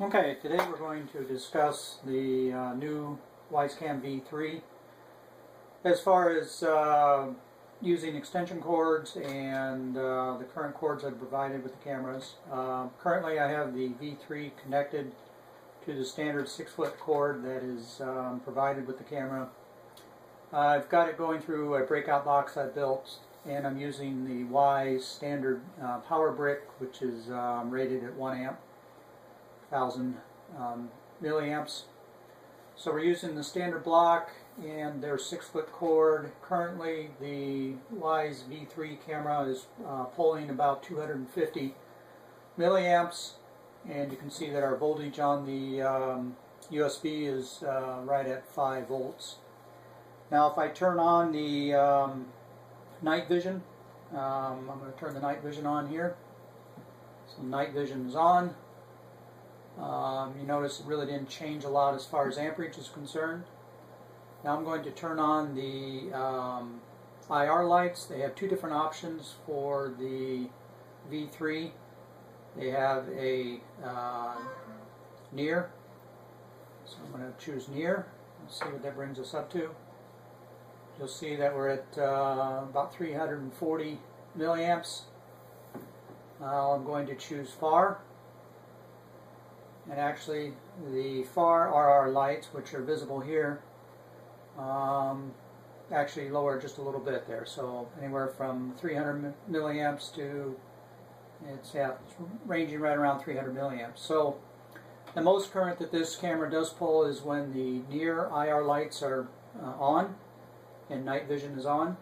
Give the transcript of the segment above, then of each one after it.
Okay, today we're going to discuss the uh, new Wyze Cam V3. As far as uh, using extension cords and uh, the current cords I've provided with the cameras. Uh, currently I have the V3 connected to the standard 6 foot cord that is um, provided with the camera. I've got it going through a breakout box I built and I'm using the Wyze standard uh, power brick which is um, rated at 1 amp thousand um, milliamps. So we're using the standard block and their six foot cord. Currently the Wyze V3 camera is uh, pulling about 250 milliamps and you can see that our voltage on the um, USB is uh, right at 5 volts. Now if I turn on the um, night vision, um, I'm going to turn the night vision on here. So night vision is on. Um, you notice it really didn't change a lot as far as amperage is concerned. Now I'm going to turn on the um, IR lights. They have two different options for the V3. They have a uh, near, so I'm going to choose near. Let's see what that brings us up to. You'll see that we're at uh, about 340 milliamps. Now I'm going to choose far and actually the far IR lights which are visible here um, actually lower just a little bit there. So anywhere from 300 milliamps to it's, yeah, it's ranging right around 300 milliamps. So the most current that this camera does pull is when the near IR lights are uh, on and night vision is on.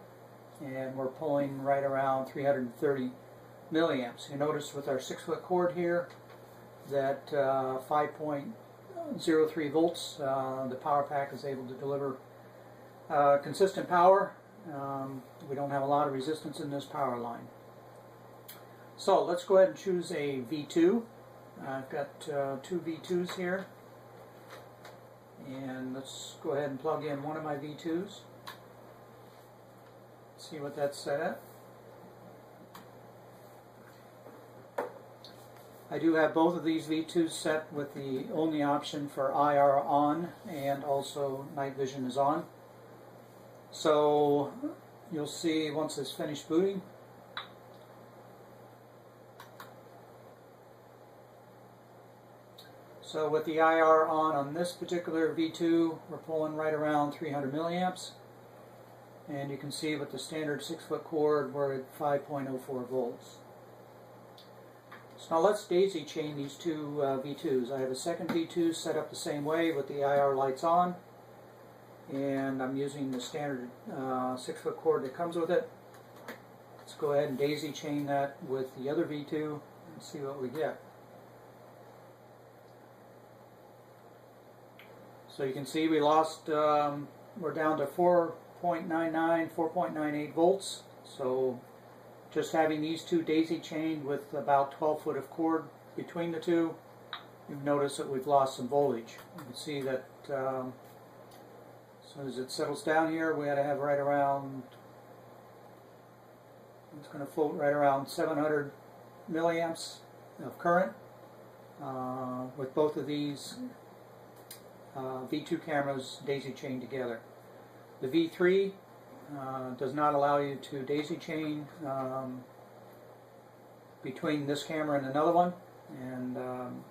And we're pulling right around 330 milliamps. You notice with our 6 foot cord here that uh, 5.03 volts, uh, the power pack is able to deliver uh, consistent power. Um, we don't have a lot of resistance in this power line. So let's go ahead and choose a V2. I've got two V2s here. And let's go ahead and plug in one of my V2s. See what that's set at. I do have both of these V2s set with the only option for IR on and also night vision is on. So you'll see once it's finished booting. So with the IR on on this particular V2, we're pulling right around 300 milliamps. And you can see with the standard 6 foot cord, we're at 5.04 volts. Now let's daisy chain these two uh, V2s. I have a second V2 set up the same way with the IR lights on and I'm using the standard uh, 6 foot cord that comes with it. Let's go ahead and daisy chain that with the other V2 and see what we get. So you can see we lost, um, we're down to 4.99, 4.98 volts. So just having these two daisy chained with about 12 foot of cord between the two, you've noticed that we've lost some voltage. You can see that um, as soon as it settles down here, we ought to have right around, it's going to float right around 700 milliamps of current uh, with both of these uh, V2 cameras daisy chained together. The V3 uh, does not allow you to daisy chain um, between this camera and another one and um,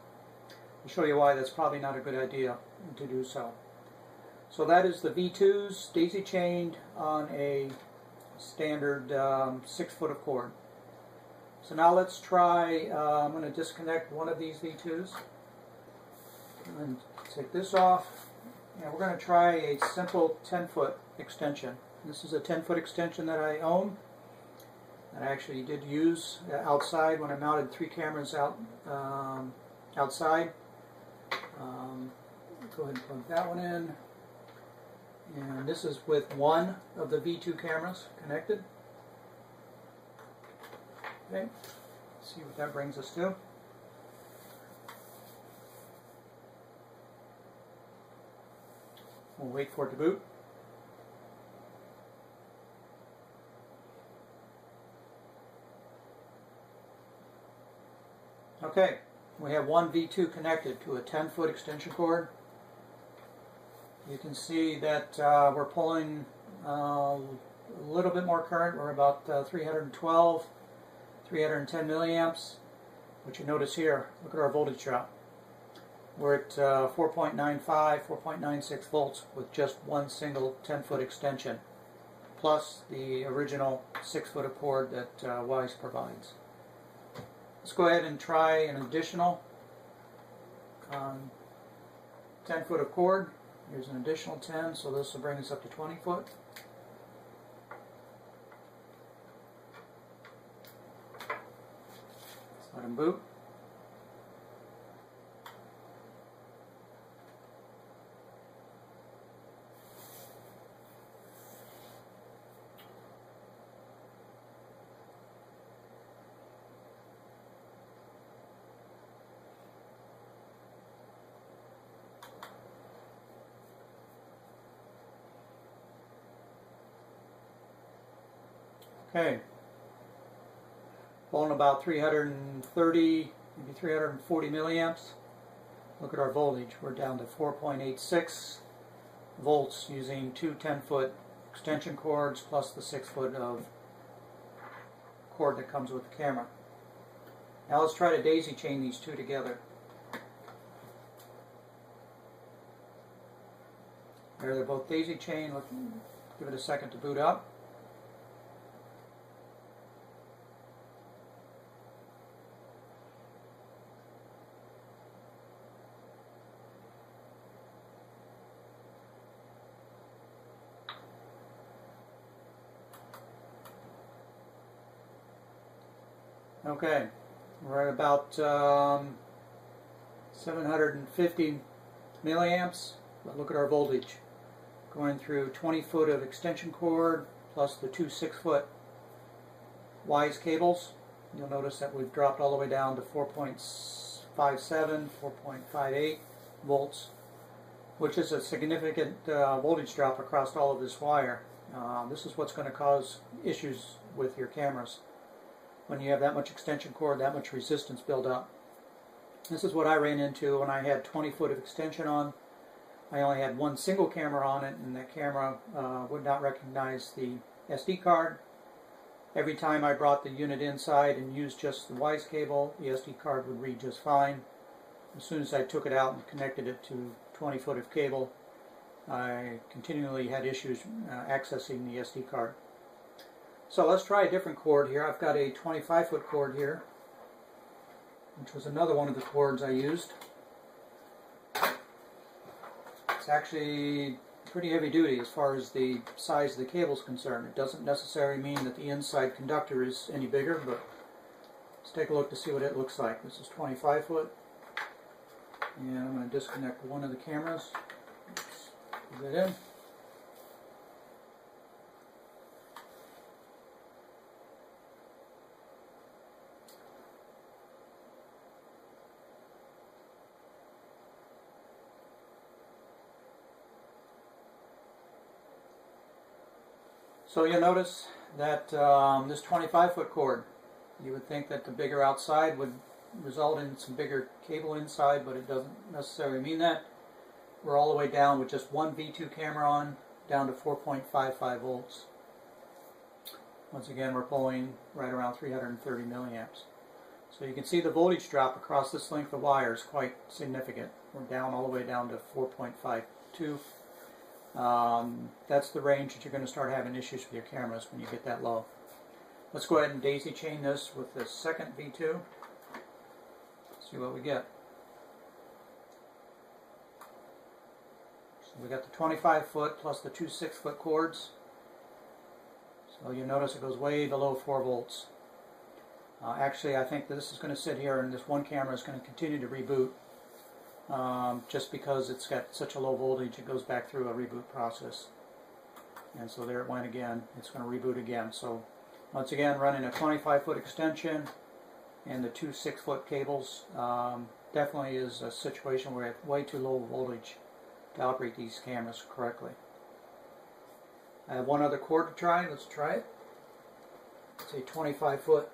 I'll show you why that's probably not a good idea to do so. So that is the V2s daisy chained on a standard um, 6 foot of cord. So now let's try, uh, I'm going to disconnect one of these V2s and take this off and we're going to try a simple 10 foot extension. This is a 10 foot extension that I own that I actually did use outside when I mounted three cameras out um, outside. Um, go ahead and plug that one in. And this is with one of the V2 cameras connected. Okay, Let's see what that brings us to. We'll wait for it to boot. Okay, We have one V2 connected to a 10 foot extension cord. You can see that uh, we're pulling uh, a little bit more current. We're about uh, 312, 310 milliamps. But you notice here, look at our voltage drop. We're at uh, 4.95, 4.96 volts with just one single 10 foot extension, plus the original 6 foot of cord that uh, Wyze provides. Let's go ahead and try an additional um, 10 foot of cord. Here's an additional 10, so this will bring us up to 20 foot. Let's let boot. Okay. Pulling about 330, maybe 340 milliamps. Look at our voltage. We're down to 4.86 volts using two 10 foot extension cords plus the 6 foot of cord that comes with the camera. Now let's try to daisy chain these two together. There they're both daisy chained. Let's give it a second to boot up. Okay, we're at about um, 750 milliamps. But look at our voltage. Going through 20 foot of extension cord plus the two 6 foot Wyze cables. You'll notice that we've dropped all the way down to 4.57, 4.58 volts, which is a significant uh, voltage drop across all of this wire. Uh, this is what's going to cause issues with your cameras when you have that much extension cord, that much resistance build up. This is what I ran into when I had 20 foot of extension on. I only had one single camera on it, and that camera uh, would not recognize the SD card. Every time I brought the unit inside and used just the Wyze cable, the SD card would read just fine. As soon as I took it out and connected it to 20 foot of cable, I continually had issues uh, accessing the SD card. So let's try a different cord here. I've got a 25 foot cord here, which was another one of the cords I used. It's actually pretty heavy duty as far as the size of the cable is concerned. It doesn't necessarily mean that the inside conductor is any bigger, but let's take a look to see what it looks like. This is 25 foot, and I'm going to disconnect one of the cameras. Put that in. So you'll notice that um, this 25 foot cord, you would think that the bigger outside would result in some bigger cable inside, but it doesn't necessarily mean that. We're all the way down with just one V2 camera on, down to 4.55 volts. Once again, we're pulling right around 330 milliamps. So you can see the voltage drop across this length of wire is quite significant. We're down all the way down to 4.52 um, that's the range that you're going to start having issues with your cameras when you get that low. Let's go ahead and daisy chain this with the second V2. See what we get. So we got the 25 foot plus the two 6 foot cords. So you notice it goes way below 4 volts. Uh, actually, I think this is going to sit here and this one camera is going to continue to reboot um, just because it's got such a low voltage it goes back through a reboot process. And so there it went again. It's going to reboot again. So once again running a 25 foot extension and the two 6 foot cables um, definitely is a situation where it's way too low voltage to operate these cameras correctly. I have one other cord to try. Let's try it. It's a 25 foot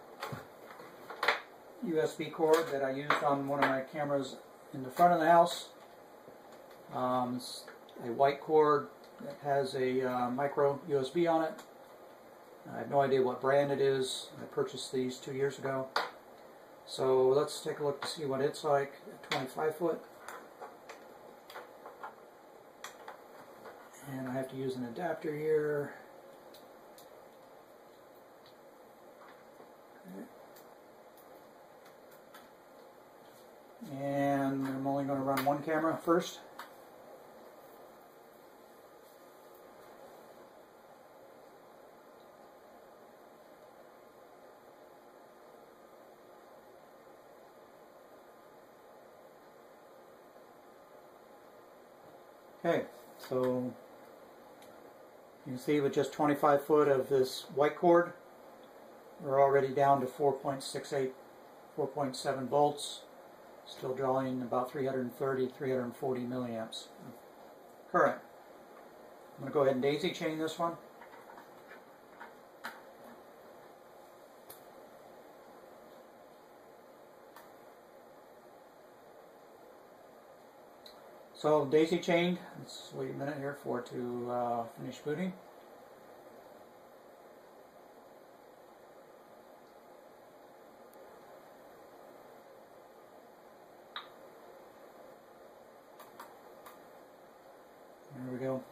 USB cord that I used on one of my cameras in the front of the house. Um, it's a white cord that has a uh, micro USB on it. I have no idea what brand it is. I purchased these two years ago. So let's take a look to see what it's like at 25 foot. And I have to use an adapter here. And I'm only going to run one camera first. Okay, so you can see with just 25 foot of this white cord, we're already down to 4.68, 4.7 volts, still drawing about 330, 340 milliamps current. I'm going to go ahead and daisy chain this one. So daisy chained, let's wait a minute here for it to uh, finish booting. There we go.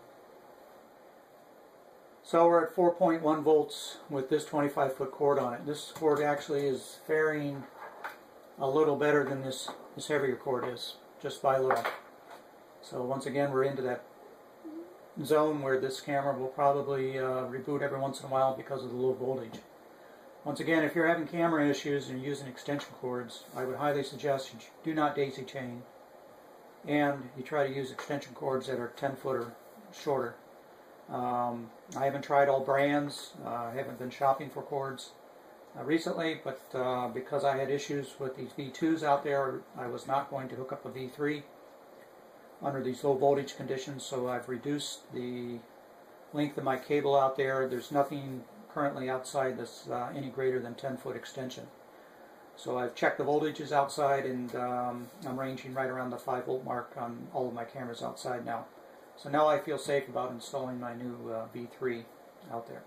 So we're at 4.1 volts with this 25 foot cord on it. This cord actually is faring a little better than this, this heavier cord is, just by a little. So once again we're into that zone where this camera will probably uh, reboot every once in a while because of the low voltage. Once again, if you're having camera issues and using extension cords, I would highly suggest you do not daisy chain and you try to use extension cords that are 10 foot or shorter. Um, I haven't tried all brands, uh, I haven't been shopping for cords uh, recently, but uh, because I had issues with these V2s out there, I was not going to hook up a V3 under these low voltage conditions, so I've reduced the length of my cable out there. There's nothing currently outside this uh, any greater than 10 foot extension. So I've checked the voltages outside and um, I'm ranging right around the 5 volt mark on all of my cameras outside now. So now I feel safe about installing my new uh, V3 out there.